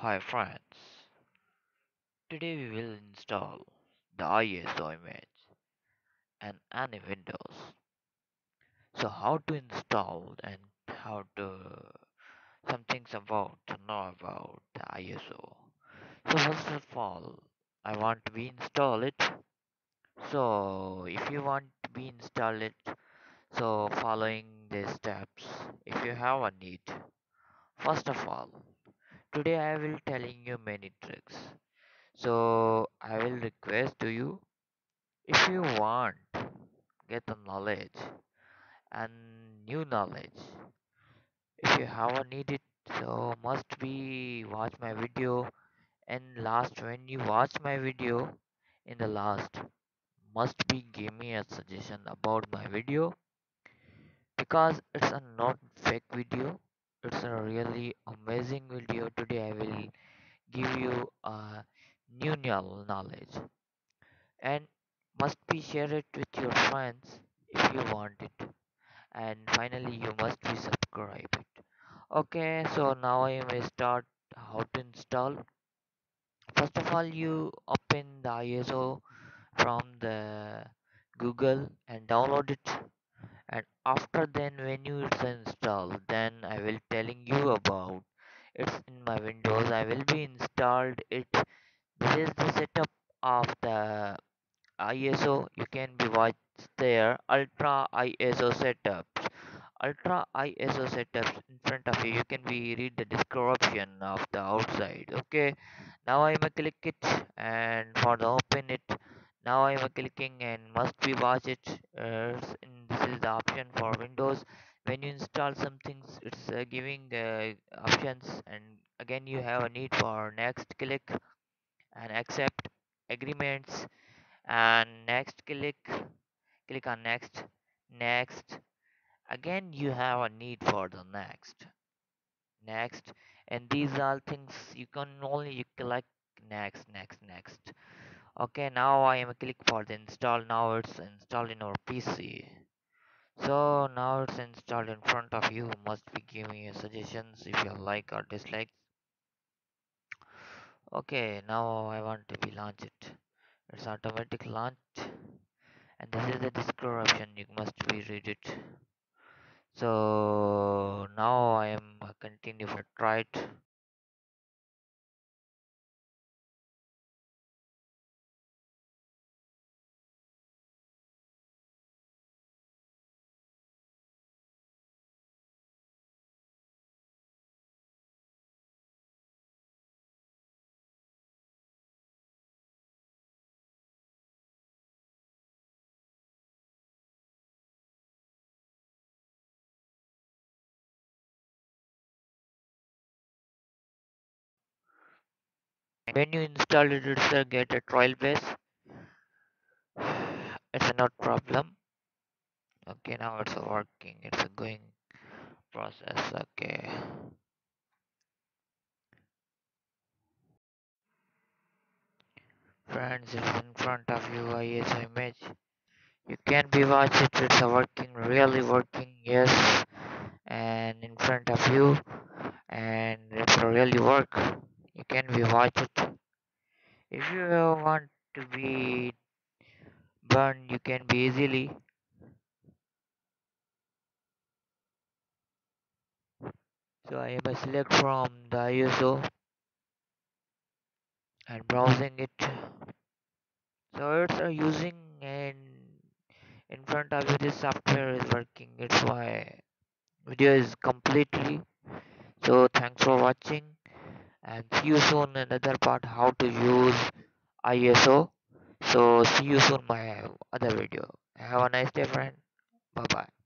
Hi friends, today we will install the ISO image and any Windows. So how to install and how to some things about to know about the ISO. So first of all, I want to be install it. So if you want to be install it, so following these steps, if you have a need, first of all, today I will telling you many tricks. So I will request to you if you want get the knowledge and new knowledge. If you have a need it, so must be watch my video. And last when you watch my video in the last must be give me a suggestion about my video. Because it's a not fake video it's a really amazing video. Today i will give you a new knowl- knowledge. And must be share it with your friends if you want it. And finally you must be subscribe it okay so now i may start how to install. First of all you open the iso from the google and download it and after then when you it's installed then i will telling you about. It's in my windows. I will be installed it. This is the setup of the ISO you can be watch there. Ultra ISO setups. Ultra ISO setups in front of you. You can be read the description of the outside okay? Now I'm a click it and for the open it. Now I'm clicking and must be watch it uh, in, this is the option for Windows. When you install some things it's uh, giving uh, options. And again you have a need for next click and accept agreements. And next click click on next next. Again you have a need for the next next. And these are things you can only you click next next next. Okay now i am click for the install. Now it's installed in our pc so now it's installed in front of you. Must be giving you suggestions if you like or dislike. Okay now i want to be launch it it's automatic launch. And this is the description you must be read it. So now i am continue for try it when you install it uh, get a trial base. It's not problem. Okay now it's working. It's a going process. Okay. Friends it's in front of you ISO image you can be watch it it's working really working yes. And in front of you and it's really work can be watch it? If you want to be burned you can be easily so i a select from the iso and browsing it. So it's using and in front of you this software is working. It's why video is completely. So thanks for watching and see you soon another part how to use iso so see you soon my other video. Have a nice day friend. Bye bye